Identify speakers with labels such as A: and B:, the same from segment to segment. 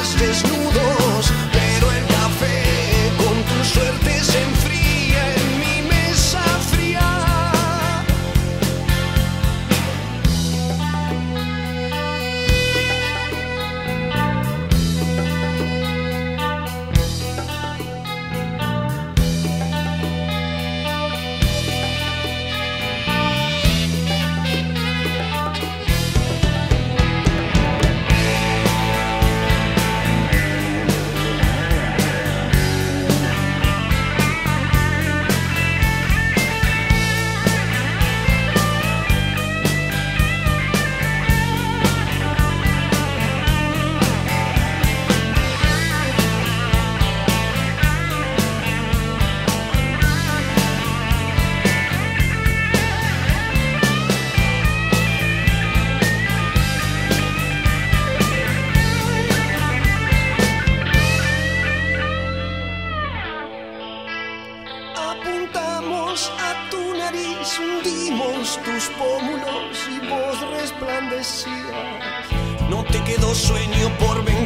A: às vezes não A tu nariz hundimos tus pómulos y vos resplandecías. No te quedó sueño por venir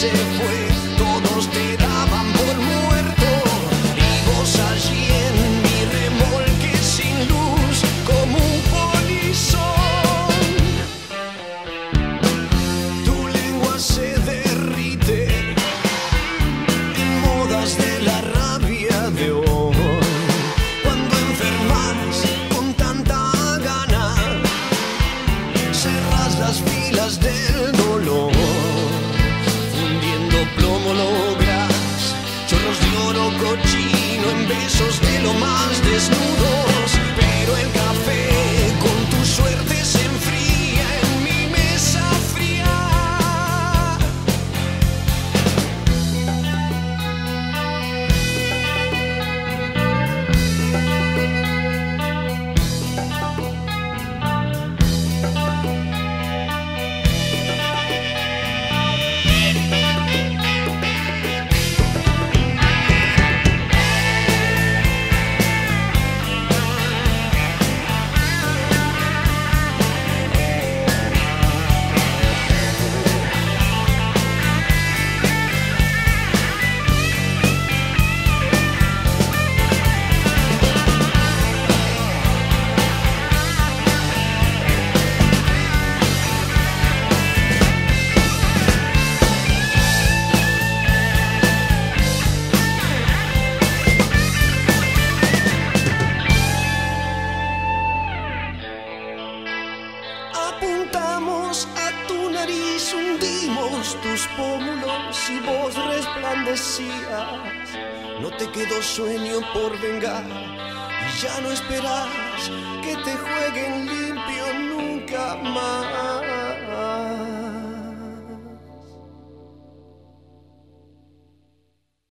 A: se fue, todos te besos de lo más desnudo. tus pómulos y vos resplandecías. No te quedó sueño por vengar y ya no esperas que te jueguen limpio nunca más.